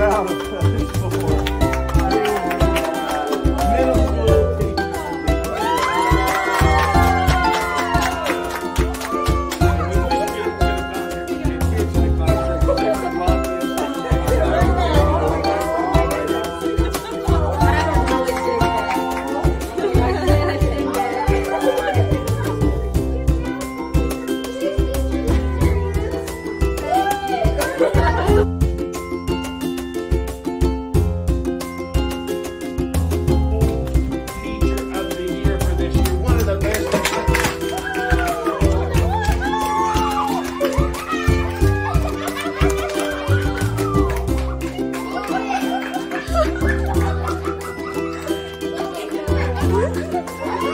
Wow. Congratulations.